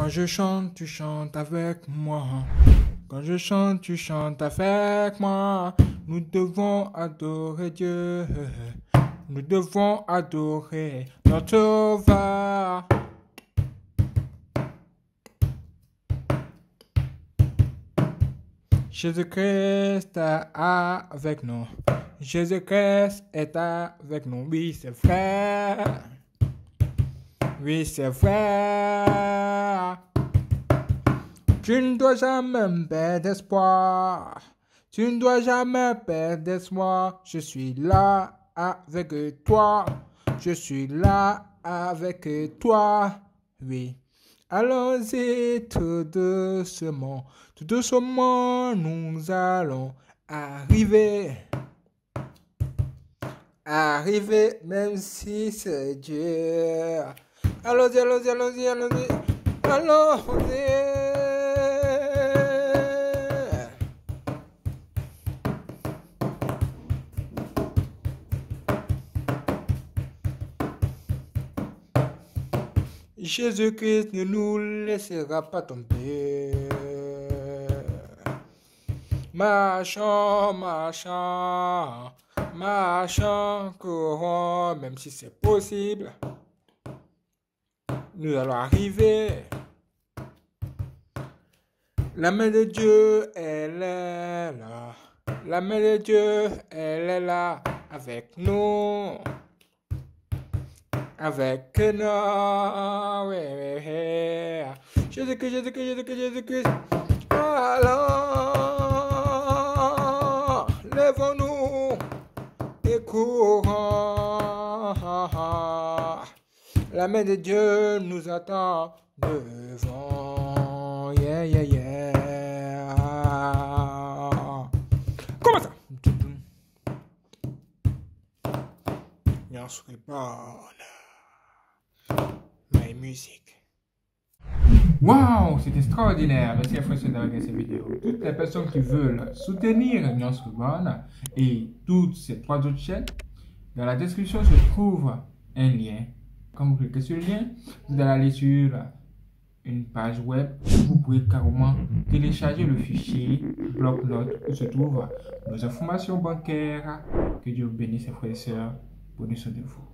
Quand je chante, tu chantes avec moi. Quand je chante, tu chantes avec moi. Nous devons adorer Dieu. Nous devons adorer notre Sauveur. Jésus-Christ est avec nous. Jésus-Christ est avec nous. Oui, c'est vrai. Oui, c'est vrai. Tu ne dois jamais perdre d'espoir. Tu ne dois jamais perdre d'espoir. Je suis là avec toi. Je suis là avec toi. Oui. Allons-y tout doucement. Tout doucement, nous allons arriver. Arriver, même si c'est Dieu. Allons-y, allons-y, allons-y, allons-y. Allons-y. Jésus-Christ ne nous laissera pas tomber. Marchons, marchons, marchons, courons, même si c'est possible. Nous allons arriver. La main de Dieu, elle est là. La main de Dieu, elle est là avec nous avec nous. Oui, oui, oui. Jésus-Christ, Jésus-Christ, Jésus-Christ, Jésus-Christ. Allons, lèvons-nous et courons. La main de Dieu nous attend devant. Yeah, yeah, yeah. Comment ça? Pas my music. Wow, c'est extraordinaire. Merci à François d'avoir regardé cette vidéo. Toutes les personnes qui veulent soutenir Nuance Urban et toutes ces trois autres chaînes, dans la description se trouve un lien. Quand vous cliquez sur le lien, vous allez aller sur une page web où vous pouvez carrément télécharger le fichier bloc-notes où se trouvent nos informations bancaires. Que Dieu bénisse ses frères et sœurs. Prenez soin de vous.